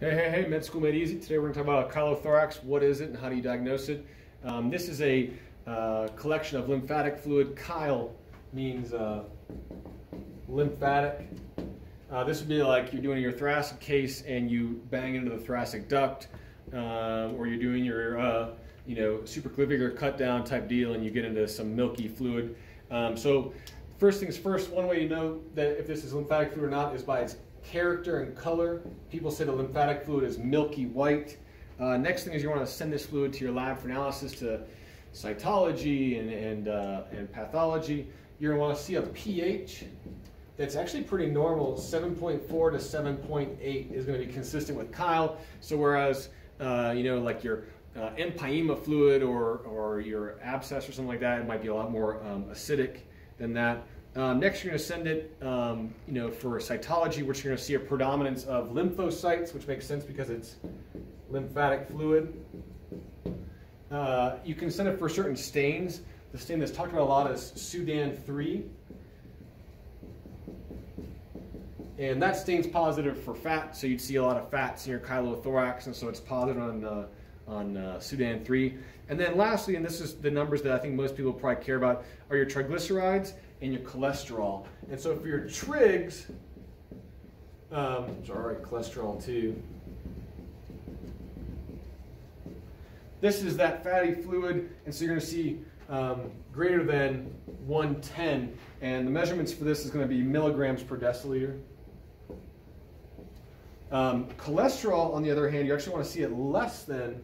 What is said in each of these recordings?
Hey, hey, hey, Med School Made Easy. Today we're going to talk about chylothorax. What is it and how do you diagnose it? Um, this is a uh, collection of lymphatic fluid. Chyle means uh, lymphatic. Uh, this would be like you're doing your thoracic case and you bang into the thoracic duct, um, or you're doing your uh, you know supraclavicular cut down type deal and you get into some milky fluid. Um, so first things first, one way you know that if this is lymphatic fluid or not is by its character and color. People say the lymphatic fluid is milky white. Uh, next thing is you want to send this fluid to your lab for analysis to cytology and, and, uh, and pathology. You're going to want to see a pH that's actually pretty normal. 7.4 to 7.8 is going to be consistent with Chyle. So whereas, uh, you know, like your uh, empyema fluid or, or your abscess or something like that, it might be a lot more um, acidic than that. Um, next, you're going to send it, um, you know, for cytology, which you're going to see a predominance of lymphocytes, which makes sense because it's lymphatic fluid. Uh, you can send it for certain stains. The stain that's talked about a lot is Sudan 3. And that stain's positive for fat, so you'd see a lot of fats in your chylothorax, and so it's positive on, uh, on uh, Sudan 3. And then lastly, and this is the numbers that I think most people probably care about, are your triglycerides and your cholesterol. And so for your trigs, um, sorry, cholesterol too. This is that fatty fluid, and so you're going to see um, greater than 110, and the measurements for this is going to be milligrams per deciliter. Um, cholesterol, on the other hand, you actually want to see it less than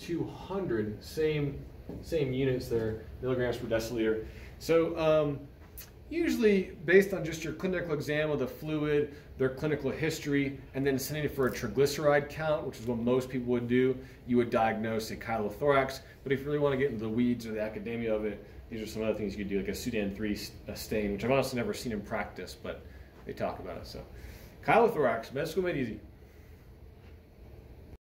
200, same, same units there, milligrams per deciliter. So um, usually based on just your clinical exam of the fluid, their clinical history, and then sending it for a triglyceride count, which is what most people would do, you would diagnose a chylothorax. But if you really want to get into the weeds or the academia of it, these are some other things you could do, like a Sudan 3 stain, which I've honestly never seen in practice, but they talk about it. So chylothorax, med school made easy.